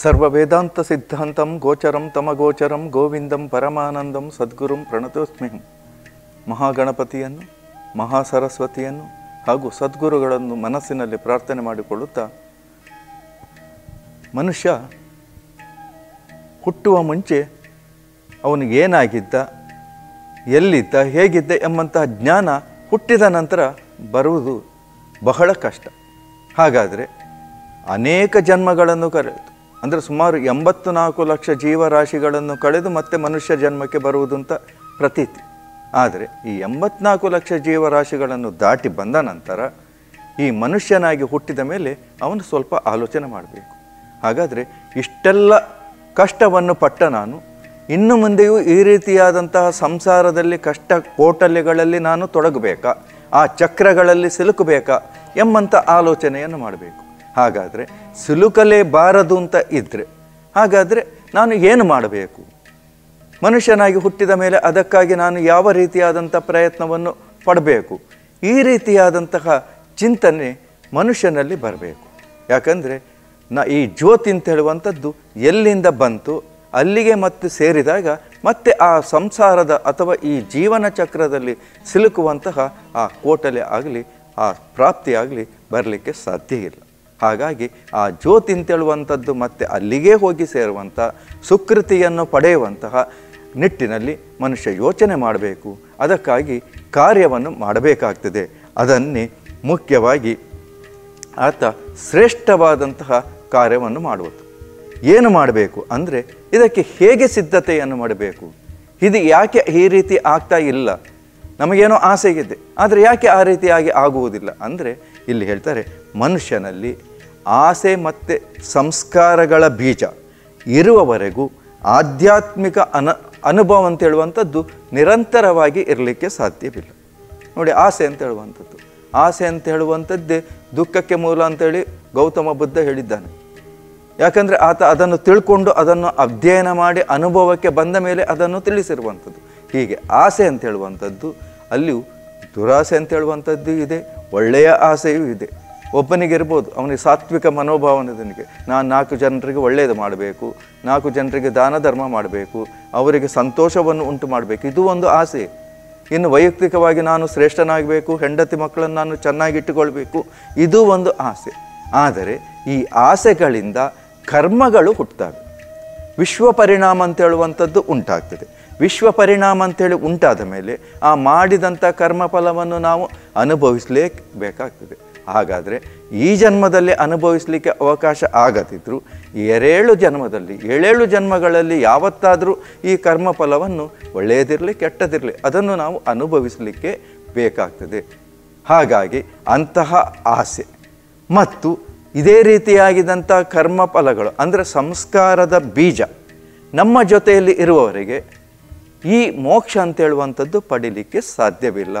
ಸರ್ವ ವೇದಾಂತ ಸಿದ್ಧಾಂತಂ ಗೋಚರಂ ತಮಗೋಚರಂ ಗೋವಿಂದಂ ಪರಮಾನಂದಂ ಸದ್ಗುರುಂ ಪ್ರಣತೋಸ್ಮ್ಯಹಂ ಮಹಾಗಣಪತಿಯನ್ನು, ಮಹಾಸರಸ್ವತಿಯನ್ನು ಹಾಗೂ ಸದ್ಗುರುಗಳನ್ನು ಮನಸ್ಸಿನಲ್ಲಿ ಪ್ರಾರ್ಥನೆ ಮಾಡಿಕೊಳ್ಳುತ್ತಾ ಮನುಷ್ಯ ಹುಟ್ಟುವ ಮುಂಚೆ ಅವನಿಗೇನಾಗಿದ್ದ ಎಲ್ಲಿದ್ದ, ಹೇಗಿದ್ದ ಎಂಬಂತಹ ಜ್ಞಾನ ಹುಟ್ಟಿದ ನಂತರ ಬರುವುದು ಬಹಳ ಕಷ್ಟ. ಹಾಗಾದರೆ ಅನೇಕ ಜನ್ಮಗಳನ್ನು ಕಳೆದು ಅಂದರೆ ಸುಮಾರು ಎಂಬತ್ತು ನಾಲ್ಕು ಲಕ್ಷ ಜೀವರಾಶಿಗಳನ್ನು ಕಳೆದು ಮತ್ತೆ ಮನುಷ್ಯ ಜನ್ಮಕ್ಕೆ ಬರುವುದು ಅಂತ ಪ್ರತೀತಿ. ಆದರೆ ಈ ಎಂಬತ್ನಾಲ್ಕು ಲಕ್ಷ ಜೀವರಾಶಿಗಳನ್ನು ದಾಟಿ ಬಂದ ನಂತರ ಈ ಮನುಷ್ಯನಾಗಿ ಹುಟ್ಟಿದ ಮೇಲೆ ಅವನು ಸ್ವಲ್ಪ ಆಲೋಚನೆ ಮಾಡಬೇಕು. ಹಾಗಾದರೆ ಇಷ್ಟೆಲ್ಲ ಕಷ್ಟವನ್ನು ಪಟ್ಟ ನಾನು, ಇನ್ನು ಮುಂದೆಯೂ ಈ ರೀತಿಯಾದಂತಹ ಸಂಸಾರದಲ್ಲಿ ಕಷ್ಟ ಕೋಟಲೆಗಳಲ್ಲಿ ನಾನು ತೊಡಗಬೇಕಾ, ಆ ಚಕ್ರಗಳಲ್ಲಿ ಸಿಲುಕಬೇಕಾ ಎಂಬಂಥ ಆಲೋಚನೆಯನ್ನು ಮಾಡಬೇಕು. ಹಾಗಾದರೆ ಸಿಲುಕಲೇಬಾರದು ಅಂತ ಇದ್ದರೆ ಹಾಗಾದರೆ ನಾನು ಏನು ಮಾಡಬೇಕು? ಮನುಷ್ಯನಾಗಿ ಹುಟ್ಟಿದ ಮೇಲೆ ಅದಕ್ಕಾಗಿ ನಾನು ಯಾವ ರೀತಿಯಾದಂಥ ಪ್ರಯತ್ನವನ್ನು ಪಡಬೇಕು? ಈ ರೀತಿಯಾದಂತಹ ಚಿಂತನೆ ಮನುಷ್ಯನಲ್ಲಿ ಬರಬೇಕು. ಯಾಕಂದರೆ ನ ಈ ಜ್ಯೋತಿ ಅಂತ ಹೇಳುವಂಥದ್ದು ಎಲ್ಲಿಂದ ಬಂತು, ಅಲ್ಲಿಗೆ ಮತ್ತೆ ಸೇರಿದಾಗ ಮತ್ತೆ ಆ ಸಂಸಾರದ ಅಥವಾ ಈ ಜೀವನ ಚಕ್ರದಲ್ಲಿ ಸಿಲುಕುವಂತಹ ಆ ಕೋಟಲೆ ಆಗಲಿ, ಆ ಪ್ರಾಪ್ತಿಯಾಗಲಿ ಬರಲಿಕ್ಕೆ ಸಾಧ್ಯ ಇಲ್ಲ. ಹಾಗಾಗಿ ಆ ಜ್ಯೋತಿ ಅಂತೇಳುವಂಥದ್ದು ಮತ್ತೆ ಅಲ್ಲಿಗೆ ಹೋಗಿ ಸೇರುವಂಥ ಸುಕೃತಿಯನ್ನು ಪಡೆಯುವಂತಹ ನಿಟ್ಟಿನಲ್ಲಿ ಮನುಷ್ಯ ಯೋಚನೆ ಮಾಡಬೇಕು. ಅದಕ್ಕಾಗಿ ಕಾರ್ಯವನ್ನು ಮಾಡಬೇಕಾಗ್ತದೆ. ಅದನ್ನೇ ಮುಖ್ಯವಾಗಿ ಆತ ಶ್ರೇಷ್ಠವಾದಂತಹ ಕಾರ್ಯವನ್ನು ಮಾಡುವುದು. ಏನು ಮಾಡಬೇಕು ಅಂದರೆ ಇದಕ್ಕೆ ಹೇಗೆ ಸಿದ್ಧತೆಯನ್ನು ಮಾಡಬೇಕು? ಇದು ಯಾಕೆ ಈ ರೀತಿ ಆಗ್ತಾ ಇಲ್ಲ? ನಮಗೇನೋ ಆಸೆಗಿದೆ ಆದರೆ ಯಾಕೆ ಆ ರೀತಿಯಾಗಿ ಆಗುವುದಿಲ್ಲ? ಅಂದರೆ ಇಲ್ಲಿ ಹೇಳ್ತಾರೆ, ಮನುಷ್ಯನಲ್ಲಿ ಆಸೆ ಮತ್ತು ಸಂಸ್ಕಾರಗಳ ಬೀಜ ಇರುವವರೆಗೂ ಆಧ್ಯಾತ್ಮಿಕ ಅನ, ಅನುಭವ ಅಂತ ಹೇಳುವಂಥದ್ದು ನಿರಂತರವಾಗಿ ಇರಲಿಕ್ಕೆ ಸಾಧ್ಯವಿಲ್ಲ. ನೋಡಿ, ಆಸೆ ಅಂತ ಹೇಳುವಂಥದ್ದು. ಆಸೆ ಅಂತ ಹೇಳುವಂಥದ್ದೇ ದುಃಖಕ್ಕೆ ಮೂಲ ಅಂತೇಳಿ ಗೌತಮ ಬುದ್ಧ ಹೇಳಿದ್ದಾನೆ. ಯಾಕಂದರೆ ಆತ ಅದನ್ನು ತಿಳ್ಕೊಂಡು ಅದನ್ನು ಅಧ್ಯಯನ ಮಾಡಿ ಅನುಭವಕ್ಕೆ ಬಂದ ಮೇಲೆ ಅದನ್ನು ತಿಳಿಸಿರುವಂಥದ್ದು. ಹೀಗೆ ಆಸೆ ಅಂತ ಹೇಳುವಂಥದ್ದು ಅಲ್ಲಿಯೂ ದುರಾಸೆ ಅಂತ ಹೇಳುವಂಥದ್ದು ಇದೆ, ಒಳ್ಳೆಯ ಆಸೆಯೂ ಇದೆ. ಒಬ್ಬನಿಗೆ ಇರ್ಬೋದು ಅವನಿಗೆ ಸಾತ್ವಿಕ ಮನೋಭಾವನೆ ನಾನು ನಾಲ್ಕು ಜನರಿಗೆ ಒಳ್ಳೆಯದು ಮಾಡಬೇಕು, ನಾಲ್ಕು ಜನರಿಗೆ ದಾನ ಧರ್ಮ ಮಾಡಬೇಕು, ಅವರಿಗೆ ಸಂತೋಷವನ್ನು ಉಂಟು ಮಾಡಬೇಕು, ಇದು ಒಂದು ಆಸೆ. ಇನ್ನು ವೈಯಕ್ತಿಕವಾಗಿ ನಾನು ಶ್ರೇಷ್ಠನಾಗಬೇಕು, ಹೆಂಡತಿ ಮಕ್ಕಳನ್ನು ನಾನು ಚೆನ್ನಾಗಿಟ್ಟುಕೊಳ್ಬೇಕು ಇದು ಒಂದು ಆಸೆ. ಆದರೆ ಈ ಆಸೆಗಳಿಂದ ಕರ್ಮಗಳು ಹುಟ್ಟುತ್ತವೆ ವಿಶ್ವ ಪರಿಣಾಮ ಅಂತ ಹೇಳುವಂಥದ್ದು ಉಂಟಾಗ್ತದೆ. ವಿಶ್ವ ಪರಿಣಾಮ ಅಂತೇಳಿ ಉಂಟಾದ ಮೇಲೆ ಆ ಮಾಡಿದಂಥ ಕರ್ಮಫಲವನ್ನು ನಾವು ಅನುಭವಿಸಲೇಬೇಕಾಗ್ತದೆ. ಹಾಗಾದರೆ ಈ ಜನ್ಮದಲ್ಲಿ ಅನುಭವಿಸಲಿಕ್ಕೆ ಅವಕಾಶ ಆಗದಿದ್ದರೂ ಎರೇಳು ಜನ್ಮದಲ್ಲಿ, ಏಳೇಳು ಜನ್ಮಗಳಲ್ಲಿ ಯಾವತ್ತಾದರೂ ಈ ಕರ್ಮಫಲವನ್ನು ಒಳ್ಳೆಯದಿರಲಿ, ಕೆಟ್ಟದಿರಲಿ ಅದನ್ನು ನಾವು ಅನುಭವಿಸಲಿಕ್ಕೆ ಬೇಕಾಗ್ತದೆ. ಹಾಗಾಗಿ ಅಂತಹ ಆಸೆ. ಮತ್ತು ಇದೇ ರೀತಿಯಾಗಿದ್ದಂಥ ಕರ್ಮಫಲಗಳು ಅಂದರೆ ಸಂಸ್ಕಾರದ ಬೀಜ ನಮ್ಮ ಜೊತೆಯಲ್ಲಿ ಇರುವವರೆಗೆ ಈ ಮೋಕ್ಷ ಅಂತ ಹೇಳುವಂಥದ್ದು ಪಡೀಲಿಕ್ಕೆ ಸಾಧ್ಯವಿಲ್ಲ.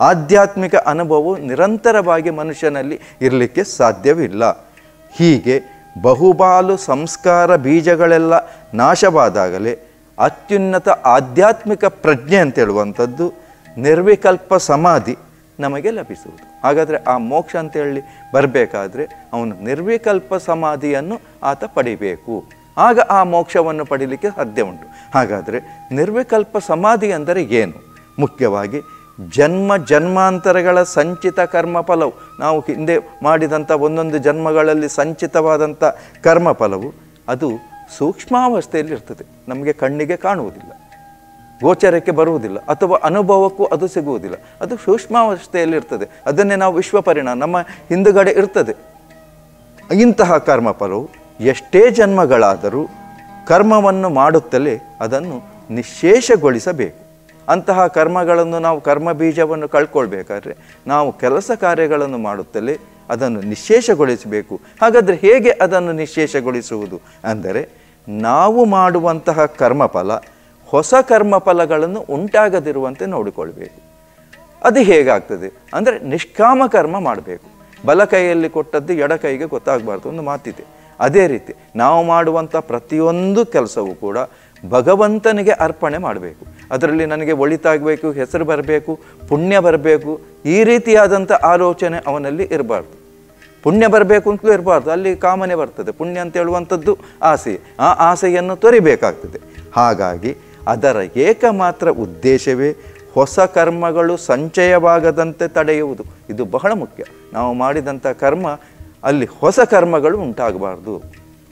ಆಧ್ಯಾತ್ಮಿಕ ಅನುಭವವು ನಿರಂತರವಾಗಿ ಮನುಷ್ಯನಲ್ಲಿ ಇರಲಿಕ್ಕೆ ಸಾಧ್ಯವಿಲ್ಲ. ಹೀಗೆ ಬಹುಪಾಲು ಸಂಸ್ಕಾರ ಬೀಜಗಳೆಲ್ಲ ನಾಶವಾದಾಗಲೇ ಅತ್ಯುನ್ನತ ಆಧ್ಯಾತ್ಮಿಕ ಪ್ರಜ್ಞೆ ಅಂತ ಹೇಳುವಂಥದ್ದು ನಿರ್ವಿಕಲ್ಪ ಸಮಾಧಿ ನಮಗೆ ಲಭಿಸುವುದು. ಹಾಗಾದರೆ ಆ ಮೋಕ್ಷ ಅಂತೇಳಿ ಬರಬೇಕಾದ್ರೆ ಅವನು ನಿರ್ವಿಕಲ್ಪ ಸಮಾಧಿಯನ್ನು ಆತ ಪಡಿಬೇಕು. ಆಗ ಆ ಮೋಕ್ಷವನ್ನು ಪಡೀಲಿಕ್ಕೆ ಸಾಧ್ಯ ಉಂಟು. ಹಾಗಾದರೆ ನಿರ್ವಿಕಲ್ಪ ಸಮಾಧಿ ಅಂದರೆ ಏನು? ಮುಖ್ಯವಾಗಿ ಜನ್ಮ ಜನ್ಮಾಂತರಗಳ ಸಂಚಿತ ಕರ್ಮಫಲವು. ನಾವು ಹಿಂದೆ ಮಾಡಿದಂಥ ಒಂದೊಂದು ಜನ್ಮಗಳಲ್ಲಿ ಸಂಚಿತವಾದಂಥ ಕರ್ಮಫಲವು ಅದು ಸೂಕ್ಷ್ಮಾವಸ್ಥೆಯಲ್ಲಿ ಇರ್ತದೆ. ನಮಗೆ ಕಣ್ಣಿಗೆ ಕಾಣುವುದಿಲ್ಲ. ಗೋಚರಕ್ಕೆ ಬರುವುದಿಲ್ಲ. ಅಥವಾ ಅನುಭವಕ್ಕೂ ಅದು ಸಿಗುವುದಿಲ್ಲ. ಅದು ಸೂಕ್ಷ್ಮಾವಸ್ಥೆಯಲ್ಲಿ ಇರ್ತದೆ. ಅದನ್ನೇ ನಾವು ವಿಶ್ವ ಪರಿಣಾಮ ನಮ್ಮ ಹಿಂದುಗಡೆ ಇರ್ತದೆ. ಇಂತಹ ಕರ್ಮಫಲವು ಎಷ್ಟೇ ಜನ್ಮಗಳಾದರೂ ಕರ್ಮವನ್ನು ಮಾಡುತ್ತಲೇ ಅದನ್ನು ನಿಶೇಷಗೊಳಿಸಬೇಕು. ಅಂತಹ ಕರ್ಮಗಳನ್ನು ನಾವು ಕರ್ಮ ಬೀಜವನ್ನು ಕಳ್ಕೊಳ್ಬೇಕಾದ್ರೆ ನಾವು ಕೆಲಸ ಕಾರ್ಯಗಳನ್ನು ಮಾಡುತ್ತಲೇ ಅದನ್ನು ನಿಶೇಷಗೊಳಿಸಬೇಕು. ಹಾಗಾದರೆ ಹೇಗೆ ಅದನ್ನು ನಿಶೇಷಗೊಳಿಸುವುದು? ಅಂದರೆ ನಾವು ಮಾಡುವಂತಹ ಕರ್ಮಫಲ ಹೊಸ ಕರ್ಮಫಲಗಳನ್ನು ಉಂಟಾಗದಿರುವಂತೆ ನೋಡಿಕೊಳ್ಬೇಕು. ಅದು ಹೇಗಾಗ್ತದೆ? ಅಂದರೆ ನಿಷ್ಕಾಮ ಕರ್ಮ ಮಾಡಬೇಕು. ಬಲ ಕೈಯಲ್ಲಿ ಕೊಟ್ಟದ್ದು ಎಡ ಕೈಗೆ ಗೊತ್ತಾಗಬಾರ್ದು. ಒಂದು ಮಾತಿದೆ. ಅದೇ ರೀತಿ ನಾವು ಮಾಡುವಂಥ ಪ್ರತಿಯೊಂದು ಕೆಲಸವೂ ಕೂಡ ಭಗವಂತನಿಗೆ ಅರ್ಪಣೆ ಮಾಡಬೇಕು. ಅದರಲ್ಲಿ ನನಗೆ ಒಳಿತಾಗಬೇಕು, ಹೆಸರು ಬರಬೇಕು, ಪುಣ್ಯ ಬರಬೇಕು, ಈ ರೀತಿಯಾದಂಥ ಆಲೋಚನೆ ಅವನಲ್ಲಿ ಇರಬಾರ್ದು. ಪುಣ್ಯ ಬರಬೇಕು ಅಂತಲೂ ಇರಬಾರ್ದು. ಅಲ್ಲಿ ಕಾಮನೆ ಬರ್ತದೆ. ಪುಣ್ಯ ಅಂತ ಹೇಳುವಂಥದ್ದು ಆಸೆ. ಆ ಆಸೆಯನ್ನು ತೊರಿಬೇಕಾಗ್ತದೆ. ಹಾಗಾಗಿ ಅದರ ಏಕಮಾತ್ರ ಉದ್ದೇಶವೇ ಹೊಸ ಕರ್ಮಗಳು ಸಂಚಯವಾಗದಂತೆ ತಡೆಯುವುದು. ಇದು ಬಹಳ ಮುಖ್ಯ. ನಾವು ಮಾಡಿದಂಥ ಕರ್ಮ ಅಲ್ಲಿ ಹೊಸ ಕರ್ಮಗಳು ಉಂಟಾಗಬಾರ್ದು.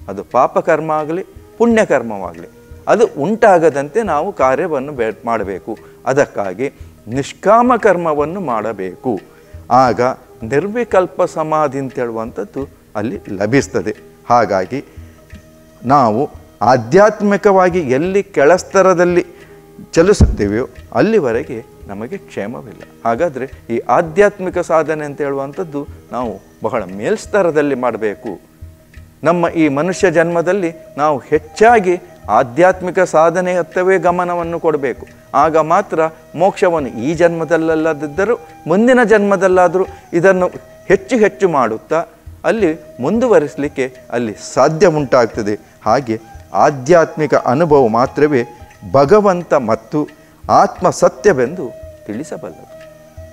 ಅದು ಪಾಪಕರ್ಮ ಆಗಲಿ, ಪುಣ್ಯಕರ್ಮವಾಗಲಿ. ಅದು ಉಂಟಾಗದಂತೆ ನಾವು ಕಾರ್ಯವನ್ನು ಬೆ, ಮಾಡಬೇಕು. ಅದಕ್ಕಾಗಿ ನಿಷ್ಕಾಮ ಕರ್ಮವನ್ನು ಮಾಡಬೇಕು. ಆಗ ನಿರ್ವಿಕಲ್ಪ ಸಮಾಧಿ ಅಂತ ಹೇಳುವಂಥದ್ದು ಅಲ್ಲಿ ಲಭಿಸ್ತದೆ. ಹಾಗಾಗಿ ನಾವು ಆಧ್ಯಾತ್ಮಿಕವಾಗಿ ಎಲ್ಲಿ ಕೆಳಸ್ತರದಲ್ಲಿ ಚಲಿಸುತ್ತೇವೆಯೋ ಅಲ್ಲಿವರೆಗೆ ನಮಗೆ ಕ್ಷೇಮವಿಲ್ಲ. ಹಾಗಾದರೆ ಈ ಆಧ್ಯಾತ್ಮಿಕ ಸಾಧನೆ ಅಂತ ಹೇಳುವಂಥದ್ದು ನಾವು ಬಹಳ ಮೇಲ್ಸ್ತರದಲ್ಲಿ ಮಾಡಬೇಕು. ನಮ್ಮ ಈ ಮನುಷ್ಯ ಜನ್ಮದಲ್ಲಿ ನಾವು ಹೆಚ್ಚಾಗಿ ಆಧ್ಯಾತ್ಮಿಕ ಸಾಧನೆಯತ್ತವೇ ಗಮನವನ್ನು ಕೊಡಬೇಕು. ಆಗ ಮಾತ್ರ ಮೋಕ್ಷವನ್ನು ಈ ಜನ್ಮದಲ್ಲಲ್ಲದಿದ್ದರೂ, ಮುಂದಿನ ಜನ್ಮದಲ್ಲಾದರೂ ಇದನ್ನು ಹೆಚ್ಚು ಹೆಚ್ಚು ಮಾಡುತ್ತಾ, ಅಲ್ಲಿ ಮುಂದುವರಿಸಲಿಕ್ಕೆ ಅಲ್ಲಿ ಸಾಧ್ಯ ಉಂಟಾಗ್ತದೆ. ಹಾಗೆ ಆಧ್ಯಾತ್ಮಿಕ ಅನುಭವ ಮಾತ್ರವೇ ಭಗವಂತ ಮತ್ತು ಆತ್ಮ ಸತ್ಯವೆಂದು ತಿಳಿಸಬಲ್ಲದು.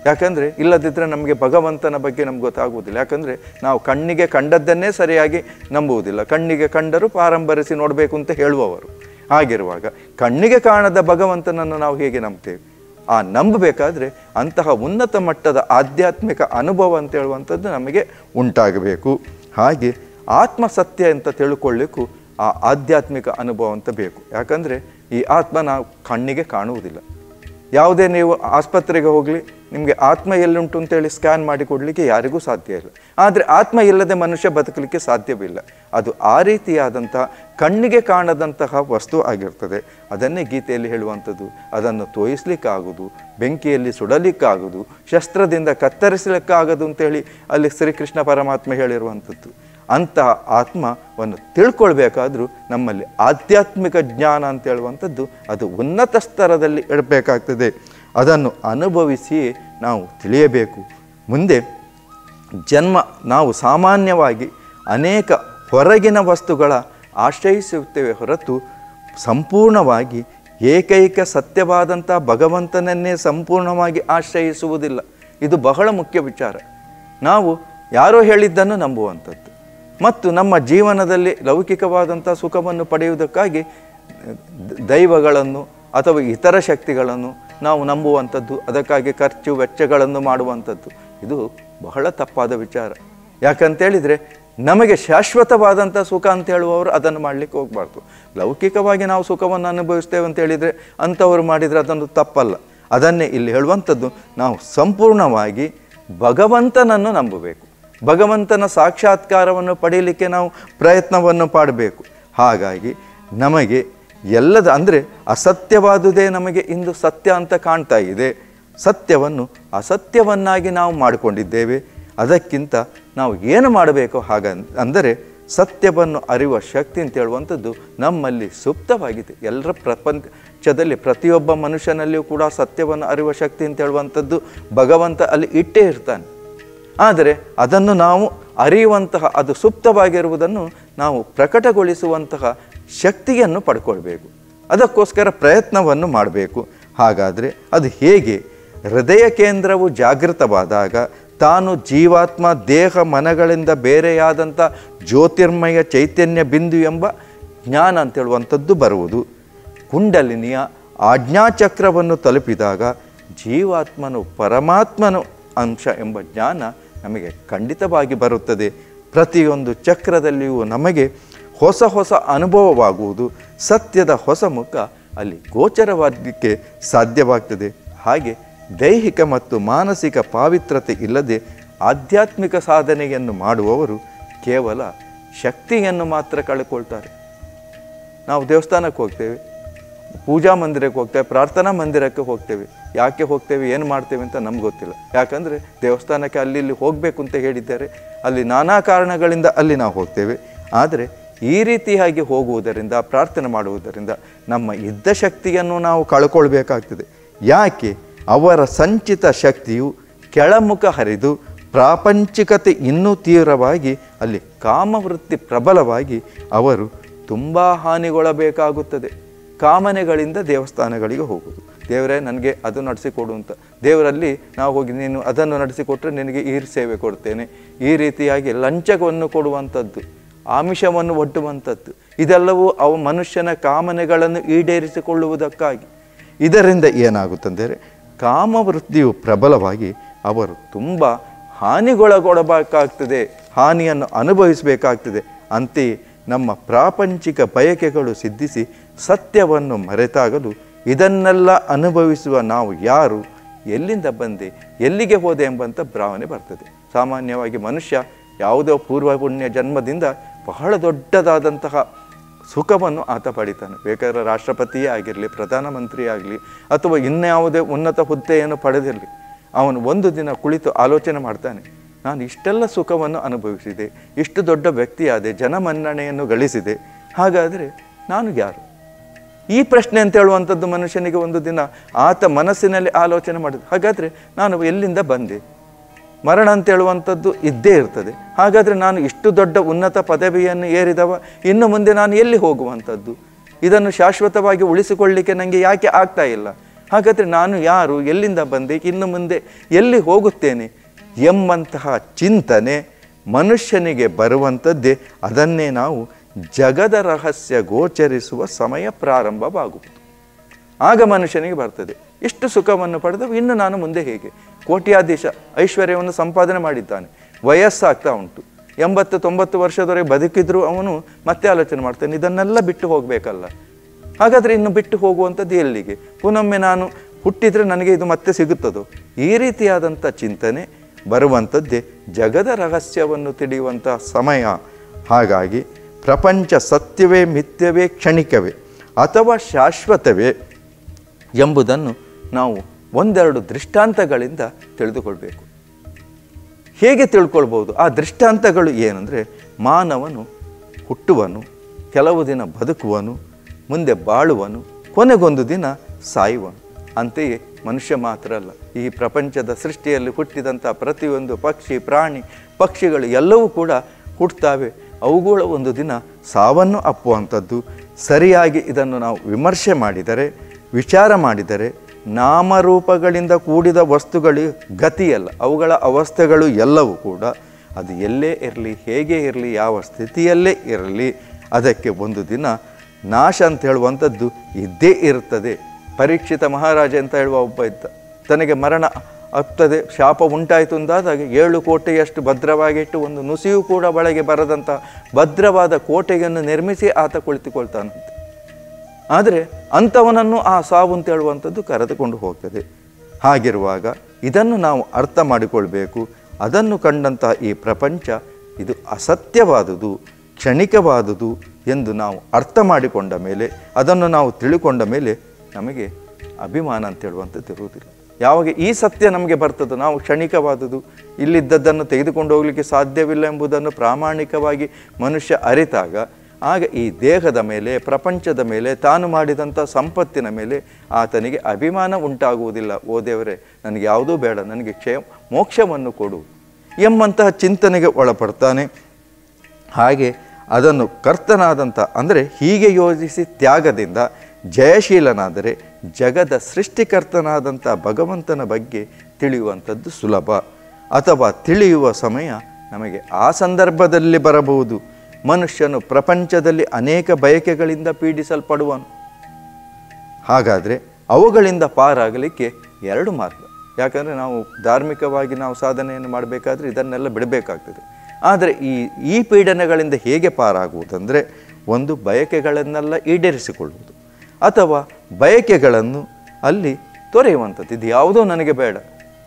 ಯಾಕಂದರೆ ಇಲ್ಲದಿದ್ದರೆ ನಮಗೆ ಭಗವಂತನ ಬಗ್ಗೆ ನಮ್ಗೆ ಗೊತ್ತಾಗುವುದಿಲ್ಲ. ಯಾಕಂದರೆ ನಾವು ಕಣ್ಣಿಗೆ ಕಂಡದ್ದನ್ನೇ ಸರಿಯಾಗಿ ನಂಬುವುದಿಲ್ಲ. ಕಣ್ಣಿಗೆ ಕಂಡರೂ ಪಾರಂಬರಿಸಿ ನೋಡಬೇಕು ಅಂತ ಹೇಳುವವರು. ಹಾಗಿರುವಾಗ ಕಣ್ಣಿಗೆ ಕಾಣದ ಭಗವಂತನನ್ನು ನಾವು ಹೇಗೆ ನಂಬ್ತೇವೆ? ಆ ನಂಬಬೇಕಾದ್ರೆ ಅಂತಹ ಉನ್ನತ ಮಟ್ಟದ ಆಧ್ಯಾತ್ಮಿಕ ಅನುಭವ ಅಂತ ಹೇಳುವಂಥದ್ದು ನಮಗೆ ಉಂಟಾಗಬೇಕು. ಹಾಗೆ ಆತ್ಮಸತ್ಯ ಅಂತ ತಿಳ್ಕೊಳ್ಳಿಕ್ಕೂ ಆ ಆಧ್ಯಾತ್ಮಿಕ ಅನುಭವ ಅಂತ ಬೇಕು. ಯಾಕಂದರೆ ಈ ಆತ್ಮ ನಾವು ಕಣ್ಣಿಗೆ ಕಾಣುವುದಿಲ್ಲ. ಯಾವುದೇ ನೀವು ಆಸ್ಪತ್ರೆಗೆ ಹೋಗಲಿ, ನಿಮಗೆ ಆತ್ಮ ಎಲ್ಲುಂಟು ಅಂತೇಳಿ ಸ್ಕ್ಯಾನ್ ಮಾಡಿ ಕೊಡಲಿಕ್ಕೆ ಯಾರಿಗೂ ಸಾಧ್ಯ ಇಲ್ಲ. ಆದರೆ ಆತ್ಮ ಇಲ್ಲದೆ ಮನುಷ್ಯ ಬದುಕಲಿಕ್ಕೆ ಸಾಧ್ಯವಿಲ್ಲ. ಅದು ಆ ರೀತಿಯಾದಂಥ ಕಣ್ಣಿಗೆ ಕಾಣದಂತಹ ವಸ್ತು ಆಗಿರ್ತದೆ. ಅದನ್ನೇ ಗೀತೆಯಲ್ಲಿ ಹೇಳುವಂಥದ್ದು, ಅದನ್ನು ತೋಯಿಸ್ಲಿಕ್ಕಾಗೋದು, ಬೆಂಕಿಯಲ್ಲಿ ಸುಡಲಿಕ್ಕಾಗೋದು, ಶಸ್ತ್ರದಿಂದ ಕತ್ತರಿಸಲಿಕ್ಕಾಗದು ಅಂತೇಳಿ ಅಲ್ಲಿ ಶ್ರೀಕೃಷ್ಣ ಪರಮಾತ್ಮ ಹೇಳಿರುವಂಥದ್ದು. ಅಂತಹ ಆತ್ಮವನ್ನು ತಿಳ್ಕೊಳ್ಬೇಕಾದರೂ ನಮ್ಮಲ್ಲಿ ಆಧ್ಯಾತ್ಮಿಕ ಜ್ಞಾನ ಅಂತ ಹೇಳುವಂಥದ್ದು ಅದು ಉನ್ನತ ಸ್ತರದಲ್ಲಿ ಇಡಬೇಕಾಗ್ತದೆ. ಅದನ್ನು ಅನುಭವಿಸಿ ನಾವು ತಿಳಿಯಬೇಕು. ಮುಂದೆ ಜನ್ಮ ನಾವು ಸಾಮಾನ್ಯವಾಗಿ ಅನೇಕ ಹೊರಗಿನ ವಸ್ತುಗಳ ಆಶ್ರಯಿಸುತ್ತೇವೆ ಹೊರತು ಸಂಪೂರ್ಣವಾಗಿ ಏಕೈಕ ಸತ್ಯವಾದಂಥ ಭಗವಂತನನ್ನೇ ಸಂಪೂರ್ಣವಾಗಿ ಆಶ್ರಯಿಸುವುದಿಲ್ಲ. ಇದು ಬಹಳ ಮುಖ್ಯ ವಿಚಾರ. ನಾವು ಯಾರೋ ಹೇಳಿದ್ದನ್ನು ನಂಬುವಂಥದ್ದು. ಮತ್ತು ನಮ್ಮ ಜೀವನದಲ್ಲಿ ಲೌಕಿಕವಾದಂಥ ಸುಖವನ್ನು ಪಡೆಯುವುದಕ್ಕಾಗಿ ದೈವಗಳನ್ನು ಅಥವಾ ಇತರ ಶಕ್ತಿಗಳನ್ನು ನಾವು ನಂಬುವಂಥದ್ದು, ಅದಕ್ಕಾಗಿ ಖರ್ಚು ವೆಚ್ಚಗಳನ್ನು ಮಾಡುವಂಥದ್ದು. ಇದು ಬಹಳ ತಪ್ಪಾದ ವಿಚಾರ. ಯಾಕಂತೇಳಿದರೆ ನಮಗೆ ಶಾಶ್ವತವಾದಂಥ ಸುಖ ಅಂತ ಹೇಳುವವರು ಅದನ್ನು ಮಾಡಲಿಕ್ಕೆ ಹೋಗಬಾರ್ದು. ಲೌಕಿಕವಾಗಿ ನಾವು ಸುಖವನ್ನು ಅನುಭವಿಸ್ತೇವೆ ಅಂತ ಹೇಳಿದರೆ ಅಂಥವರು ಮಾಡಿದರೆ ಅದನ್ನು ತಪ್ಪಲ್ಲ. ಅದನ್ನೇ ಇಲ್ಲಿ ಹೇಳುವಂಥದ್ದು, ನಾವು ಸಂಪೂರ್ಣವಾಗಿ ಭಗವಂತನನ್ನು ನಂಬಬೇಕು. ಭಗವಂತನ ಸಾಕ್ಷಾತ್ಕಾರವನ್ನು ಪಡೆಯಲಿಕ್ಕೆ ನಾವು ಪ್ರಯತ್ನವನ್ನು ಮಾಡಬೇಕು ಹಾಗಾಗಿ ನಮಗೆ ಎಲ್ಲದ, ಅಂದರೆ ಅಸತ್ಯವಾದುದೇ ನಮಗೆ ಇಂದು ಸತ್ಯ ಅಂತ ಕಾಣ್ತಾ ಇದೆ. ಸತ್ಯವನ್ನು ಅಸತ್ಯವನ್ನಾಗಿ ನಾವು ಮಾಡಿಕೊಂಡಿದ್ದೇವೆ. ಅದಕ್ಕಿಂತ ನಾವು ಏನು ಮಾಡಬೇಕು ಹಾಗ, ಅಂದರೆ ಸತ್ಯವನ್ನು ಅರಿಯುವ ಶಕ್ತಿ ಅಂತ ಹೇಳುವಂಥದ್ದು ನಮ್ಮಲ್ಲಿ ಸುಪ್ತವಾಗಿದೆ. ಎಲ್ಲರ ಪ್ರಪಂಚದಲ್ಲಿ ಪ್ರತಿಯೊಬ್ಬ ಮನುಷ್ಯನಲ್ಲಿಯೂ ಕೂಡ ಸತ್ಯವನ್ನು ಅರಿಯುವ ಶಕ್ತಿ ಅಂತ ಹೇಳುವಂಥದ್ದು ಭಗವಂತ ಅಲ್ಲಿ ಇಟ್ಟೇ ಇರ್ತಾನೆ. ಆದರೆ ಅದನ್ನು ನಾವು ಅರಿಯುವಂತಹ, ಅದು ಸುಪ್ತವಾಗಿರುವುದನ್ನು ನಾವು ಪ್ರಕಟಗೊಳಿಸುವಂತಹ ಶಕ್ತಿಯನ್ನು ಪಡ್ಕೊಳ್ಬೇಕು. ಅದಕ್ಕೋಸ್ಕರ ಪ್ರಯತ್ನವನ್ನು ಮಾಡಬೇಕು. ಹಾಗಾದರೆ ಅದು ಹೇಗೆ? ಹೃದಯ ಕೇಂದ್ರವು ಜಾಗೃತವಾದಾಗ ತಾನು ಜೀವಾತ್ಮ, ದೇಹ, ಮನಗಳಿಂದ ಬೇರೆಯಾದಂಥ ಜ್ಯೋತಿರ್ಮಯ ಚೈತನ್ಯ ಬಿಂದು ಎಂಬ ಜ್ಞಾನ ಅಂತೇಳುವಂಥದ್ದು ಬರುವುದು. ಕುಂಡಲಿನಿಯ ಆಜ್ಞಾಚಕ್ರವನ್ನು ತಲುಪಿದಾಗ ಜೀವಾತ್ಮನು ಪರಮಾತ್ಮನು ಅಂಶ ಎಂಬ ಜ್ಞಾನ ನಮಗೆ ಖಂಡಿತವಾಗಿ ಬರುತ್ತದೆ. ಪ್ರತಿಯೊಂದು ಚಕ್ರದಲ್ಲಿಯೂ ನಮಗೆ ಹೊಸ ಹೊಸ ಅನುಭವವಾಗುವುದು, ಸತ್ಯದ ಹೊಸ ಮುಖ ಅಲ್ಲಿ ಗೋಚರವಾಗಲಿಕ್ಕೆ ಸಾಧ್ಯವಾಗ್ತದೆ. ಹಾಗೆ ದೈಹಿಕ ಮತ್ತು ಮಾನಸಿಕ ಪಾವಿತ್ರತೆ ಇಲ್ಲದೆ ಆಧ್ಯಾತ್ಮಿಕ ಸಾಧನೆಯನ್ನು ಮಾಡುವವರು ಕೇವಲ ಶಕ್ತಿಯನ್ನು ಮಾತ್ರ ಕಳ್ಕೊಳ್ತಾರೆ. ನಾವು ದೇವಸ್ಥಾನಕ್ಕೆ ಹೋಗ್ತೇವೆ. ಪೂಜಾ ಮಂದಿರಕ್ಕೆ ಹೋಗ್ತೇವೆ, ಪ್ರಾರ್ಥನಾ ಮಂದಿರಕ್ಕೆ ಹೋಗ್ತೇವೆ. ಯಾಕೆ ಹೋಗ್ತೇವೆ, ಏನು ಮಾಡ್ತೇವೆ ಅಂತ ನಮ್ಗೆ ಗೊತ್ತಿಲ್ಲ. ಯಾಕಂದರೆ ದೇವಸ್ಥಾನಕ್ಕೆ ಅಲ್ಲಿ ಇಲ್ಲಿ ಹೋಗಬೇಕು ಅಂತ ಹೇಳಿದ್ದಾರೆ. ಅಲ್ಲಿ ನಾನಾ ಕಾರಣಗಳಿಂದ ಅಲ್ಲಿ ನಾವು ಹೋಗ್ತೇವೆ. ಆದರೆ ಈ ರೀತಿಯಾಗಿ ಹೋಗುವುದರಿಂದ, ಪ್ರಾರ್ಥನೆ ಮಾಡುವುದರಿಂದ ನಮ್ಮ ಇದ್ದ ಶಕ್ತಿಯನ್ನು ನಾವು ಕಳ್ಕೊಳ್ಬೇಕಾಗ್ತದೆ. ಯಾಕೆ? ಅವರ ಸಂಚಿತ ಶಕ್ತಿಯು ಕೆಳಮುಖ ಹರಿದು ಪ್ರಾಪಂಚಿಕತೆ ಇನ್ನೂ ತೀವ್ರವಾಗಿ ಅಲ್ಲಿ ಕಾಮವೃತ್ತಿ ಪ್ರಬಲವಾಗಿ ಅವರು ತುಂಬ ಹಾನಿಗೊಳ್ಳಬೇಕಾಗುತ್ತದೆ ಕಾಮನೆಗಳಿಂದ ದೇವಸ್ಥಾನಗಳಿಗೆ ಹೋಗುವುದು ದೇವರೇ, ನನಗೆ ಅದು ನಡೆಸಿಕೊಡು ಅಂತ. ದೇವರಲ್ಲಿ ನಾವು ಹೋಗಿ, ನೀನು ಅದನ್ನು ನಡೆಸಿಕೊಟ್ರೆ ನಿನಗೆ ಈ ಸೇವೆ ಕೊಡ್ತೇನೆ. ಈ ರೀತಿಯಾಗಿ ಲಂಚವನ್ನು ಕೊಡುವಂಥದ್ದು, ಆಮಿಷವನ್ನು ಒಡ್ಡುವಂಥದ್ದು, ಇದೆಲ್ಲವೂ ಅವ ಮನುಷ್ಯನ ಕಾಮನೆಗಳನ್ನು ಈಡೇರಿಸಿಕೊಳ್ಳುವುದಕ್ಕಾಗಿ. ಇದರಿಂದ ಏನಾಗುತ್ತಂದರೆ, ಕಾಮವೃತ್ತಿಯು ಪ್ರಬಲವಾಗಿ ಅವರು ತುಂಬ ಹಾನಿಗೊಳಗೊಡಬೇಕಾಗ್ತದೆ ಹಾನಿಯನ್ನು ಅನುಭವಿಸಬೇಕಾಗ್ತದೆ. ಅಂತೆಯೇ ನಮ್ಮ ಪ್ರಾಪಂಚಿಕ ಬಯಕೆಗಳು ಸಿದ್ಧಿಸಿ ಸತ್ಯವನ್ನು ಮರೆತಾಗಲು ಇದನ್ನೆಲ್ಲ ಅನುಭವಿಸುವ ನಾವು ಯಾರು? ಎಲ್ಲಿಂದ ಬಂದೆ? ಎಲ್ಲಿಗೆ ಹೋದೆ ಎಂಬಂಥ ಭಾವನೆ ಬರ್ತದೆ. ಸಾಮಾನ್ಯವಾಗಿ ಮನುಷ್ಯ ಯಾವುದೋ ಪೂರ್ವ ಪುಣ್ಯ ಜನ್ಮದಿಂದ ಬಹಳ ದೊಡ್ಡದಾದಂತಹ ಸುಖವನ್ನು ಆತ ಪಡಿತಾನೆ. ಬೇಕಾದ್ರೆ ರಾಷ್ಟ್ರಪತಿಯೇ ಆಗಿರಲಿ ಪ್ರಧಾನಮಂತ್ರಿ ಆಗಲಿ ಅಥವಾ ಇನ್ಯಾವುದೇ ಉನ್ನತ ಹುದ್ದೆಯನ್ನು ಪಡೆದಿರಲಿ, ಅವನು ಒಂದು ದಿನ ಕುಳಿತು ಆಲೋಚನೆ ಮಾಡ್ತಾನೆ. ನಾನು ಇಷ್ಟೆಲ್ಲ ಸುಖವನ್ನು ಅನುಭವಿಸಿದೆ, ಇಷ್ಟು ದೊಡ್ಡ ವ್ಯಕ್ತಿಯಾದೆ, ಜನಮನ್ನಣೆಯನ್ನು ಗಳಿಸಿದೆ. ಹಾಗಾದರೆ ನಾನು ಯಾರು? ಈ ಪ್ರಶ್ನೆ ಅಂತ ಹೇಳುವಂಥದ್ದು ಮನುಷ್ಯನಿಗೆ ಒಂದು ದಿನ ಆತ ಮನಸ್ಸಿನಲ್ಲಿ ಆಲೋಚನೆ ಮಾಡಿದ, ಹಾಗಾದರೆ ನಾನು ಎಲ್ಲಿಂದ ಬಂದೆ? ಮರಣ ಅಂತ ಹೇಳುವಂಥದ್ದು ಇದ್ದೇ ಇರ್ತದೆ. ಹಾಗಾದರೆ ನಾನು ಇಷ್ಟು ದೊಡ್ಡ ಉನ್ನತ ಪದವಿಯನ್ನು ಏರಿದವ, ಇನ್ನು ಮುಂದೆ ನಾನು ಎಲ್ಲಿ ಹೋಗುವಂಥದ್ದು? ಇದನ್ನು ಶಾಶ್ವತವಾಗಿ ಉಳಿಸಿಕೊಳ್ಳಿಕ್ಕೆ ನನಗೆ ಯಾಕೆ ಆಗ್ತಾ ಇಲ್ಲ? ಹಾಗಾದರೆ ನಾನು ಯಾರು? ಎಲ್ಲಿಂದ ಬಂದೆ? ಇನ್ನು ಮುಂದೆ ಎಲ್ಲಿ ಹೋಗುತ್ತೇನೆ? ಎಂಬಂತಹ ಚಿಂತನೆ ಮನುಷ್ಯನಿಗೆ ಬರುವಂಥದ್ದೇ, ಅದನ್ನೇ ನಾವು ಜಗದ ರಹಸ್ಯ ಗೋಚರಿಸುವ ಸಮಯ ಪ್ರಾರಂಭವಾಗುವುದು. ಆಗ ಮನುಷ್ಯನಿಗೆ ಬರ್ತದೆ. ಇಷ್ಟು ಸುಖವನ್ನು ಪಡೆದು ಇನ್ನು ನಾನು ಮುಂದೆ ಹೇಗೆ? ಕೋಟ್ಯಾಧೀಶ ಐಶ್ವರ್ಯವನ್ನು ಸಂಪಾದನೆ ಮಾಡಿದ್ದಾನೆ. ವಯಸ್ಸಾಗ್ತಾ ಉಂಟು. ಎಂಬತ್ತು, ತೊಂಬತ್ತು ವರ್ಷದವರೆಗೆ ಬದುಕಿದ್ರು ಅವನು ಮತ್ತೆ ಆಲೋಚನೆ ಮಾಡ್ತಾನೆ, ಇದನ್ನೆಲ್ಲ ಬಿಟ್ಟು ಹೋಗಬೇಕಲ್ಲ. ಹಾಗಾದರೆ ಇನ್ನು ಬಿಟ್ಟು ಹೋಗುವಂಥದ್ದು ಎಲ್ಲಿಗೆ? ಪುನೊಮ್ಮೆ ನಾನು ಹುಟ್ಟಿದರೆ ನನಗೆ ಇದು ಮತ್ತೆ ಸಿಗುತ್ತದೋ? ಈ ರೀತಿಯಾದಂಥ ಚಿಂತನೆ ಬರುವಂಥದ್ದೇ ಜಗದ ರಹಸ್ಯವನ್ನು ತಿಳಿಯುವಂಥ ಸಮಯ. ಹಾಗಾಗಿ ಪ್ರಪಂಚ ಸತ್ಯವೇ ಮಿಥ್ಯವೇ ಕ್ಷಣಿಕವೇ ಅಥವಾ ಶಾಶ್ವತವೇ ಎಂಬುದನ್ನು ನಾವು ಒಂದೆರಡು ದೃಷ್ಟಾಂತಗಳಿಂದ ತಿಳಿದುಕೊಳ್ಬೇಕು. ಹೇಗೆ ತಿಳ್ಕೊಳ್ಬೋದು ಆ ದೃಷ್ಟಾಂತಗಳು ಏನಂದರೆ ಮಾನವನು ಹುಟ್ಟುವನು, ಕೆಲವು ದಿನ ಬದುಕುವನು, ಮುಂದೆ ಬಾಳುವನು, ಕೊನೆಗೊಂದು ದಿನ ಸಾಯುವನು. ಅಂತೆಯೇ ಮನುಷ್ಯ ಮಾತ್ರ ಅಲ್ಲ, ಈ ಪ್ರಪಂಚದ ಸೃಷ್ಟಿಯಲ್ಲಿ ಹುಟ್ಟಿದಂಥ ಪ್ರತಿಯೊಂದು ಪಕ್ಷಿ, ಪ್ರಾಣಿ, ಪಕ್ಷಿಗಳು ಎಲ್ಲವೂ ಕೂಡ ಹುಟ್ಟುತ್ತವೆ ಅವುಗಳ ಒಂದು ದಿನ ಸಾವನ್ನು ಅಪ್ಪುವಂಥದ್ದು. ಸರಿಯಾಗಿ ಇದನ್ನು ನಾವು ವಿಮರ್ಶೆ ಮಾಡಿದರೆ, ವಿಚಾರ ಮಾಡಿದರೆ, ನಾಮರೂಪಗಳಿಂದ ಕೂಡಿದ ವಸ್ತುಗಳು ಗತಿಯಲ್ಲ, ಅವುಗಳ ಅವಸ್ಥೆಗಳು ಎಲ್ಲವೂ ಕೂಡ ಅದು ಎಲ್ಲೇ ಇರಲಿ, ಹೇಗೆ ಇರಲಿ, ಯಾವ ಸ್ಥಿತಿಯಲ್ಲೇ ಇರಲಿ, ಅದಕ್ಕೆ ಒಂದು ದಿನ ನಾಶ ಅಂತ ಹೇಳುವಂಥದ್ದು ಇದ್ದೇ ಇರ್ತದೆ. ಪರೀಕ್ಷಿತ ಮಹಾರಾಜ ಅಂತ ಹೇಳುವ ಒಬ್ಬ ಇದ್ದ. ತನಗೆ ಮರಣ ಆಗ್ತದೆ ಶಾಪ ಉಂಟಾಯಿತು ಅಂದಾದಾಗ ಏಳು ಕೋಟೆಯಷ್ಟು ಭದ್ರವಾಗಿಟ್ಟು ಒಂದು ನುಸಿಯೂ ಕೂಡ ಒಳಗೆ ಬರದಂಥ ಭದ್ರವಾದ ಕೋಟೆಯನ್ನು ನಿರ್ಮಿಸಿ ಆತ ಕುಳಿತುಕೊಳ್ತಾನಂತೆ. ಆದರೆ ಅಂಥವನನ್ನು ಆ ಸಾವು ಅಂತ ಹೇಳುವಂಥದ್ದು ಕರೆದುಕೊಂಡು ಹೋಗ್ತದೆ. ಹಾಗಿರುವಾಗ ಇದನ್ನು ನಾವು ಅರ್ಥ ಮಾಡಿಕೊಳ್ಬೇಕು. ಅದನ್ನು ಕಂಡಂತಹ ಈ ಪ್ರಪಂಚ ಇದು ಅಸತ್ಯವಾದುದು, ಕ್ಷಣಿಕವಾದುದು ಎಂದು ನಾವು ಅರ್ಥ ಮಾಡಿಕೊಂಡ ಮೇಲೆ, ಅದನ್ನು ನಾವು ತಿಳ್ಕೊಂಡ ಮೇಲೆ ನಮಗೆ ಅಭಿಮಾನ ಅಂತ ಹೇಳುವಂಥದ್ದು ಇರುವುದಿಲ್ಲ. ಯಾವಾಗ ಈ ಸತ್ಯ ನಮಗೆ ಬರ್ತದೋ, ನಾವು ಕ್ಷಣಿಕವಾದುದು ಇಲ್ಲಿದ್ದದ್ದನ್ನು ತೆಗೆದುಕೊಂಡು ಹೋಗಲಿಕ್ಕೆ ಸಾಧ್ಯವಿಲ್ಲ ಎಂಬುದನ್ನು ಪ್ರಾಮಾಣಿಕವಾಗಿ ಮನುಷ್ಯ ಅರಿತಾಗ, ಆಗ ಈ ದೇಹದ ಮೇಲೆ, ಪ್ರಪಂಚದ ಮೇಲೆ, ತಾನು ಮಾಡಿದಂಥ ಸಂಪತ್ತಿನ ಮೇಲೆ ಆತನಿಗೆ ಅಭಿಮಾನ ಉಂಟಾಗುವುದಿಲ್ಲ. ಓ ದೇವರೇ, ನನಗೆ ಯಾವುದೂ ಬೇಡ, ನನಗೆ ಕ್ಷಯ ಮೋಕ್ಷವನ್ನು ಕೊಡು ಎಂಬಂತಹ ಚಿಂತನೆಗೆ ಒಳಪಡ್ತಾನೆ. ಹಾಗೆ ಅದನ್ನು ಕರ್ತನಾದಂಥ, ಅಂದರೆ ಹೀಗೆ ಯೋಜಿಸಿ ತ್ಯಾಗದಿಂದ ಜಯಶೀಲನಾದರೆ ಜಗದ ಸೃಷ್ಟಿಕರ್ತನಾದಂಥ ಭಗವಂತನ ಬಗ್ಗೆ ತಿಳಿಯುವಂಥದ್ದು ಸುಲಭ ಅಥವಾ ತಿಳಿಯುವ ಸಮಯ ನಮಗೆ ಆ ಸಂದರ್ಭದಲ್ಲಿ ಬರಬಹುದು. ಮನುಷ್ಯನು ಪ್ರಪಂಚದಲ್ಲಿ ಅನೇಕ ಬಯಕೆಗಳಿಂದ ಪೀಡಿಸಲ್ಪಡುವನು. ಹಾಗಾದರೆ ಅವುಗಳಿಂದ ಪಾರಾಗಲಿಕ್ಕೆ ಎರಡು ಮಾರ್ಗ. ಯಾಕಂದರೆ ನಾವು ಧಾರ್ಮಿಕವಾಗಿ ನಾವು ಸಾಧನೆಯನ್ನು ಮಾಡಬೇಕಾದ್ರೆ ಇದನ್ನೆಲ್ಲ ಬಿಡಬೇಕಾಗ್ತದೆ. ಆದರೆ ಈ ಈ ಪೀಡನೆಗಳಿಂದ ಹೇಗೆ ಪಾರಾಗುವುದಂದರೆ ಒಂದು ಬಯಕೆಗಳನ್ನೆಲ್ಲ ಈಡೇರಿಸಿಕೊಳ್ಳುವುದು. ಅಥವಾ ಬಯಕೆಗಳನ್ನು ಅಲ್ಲಿ ತೊರೆಯುವಂಥದ್ದು. ಇದು ಯಾವುದೋ ನನಗೆ ಬೇಡ.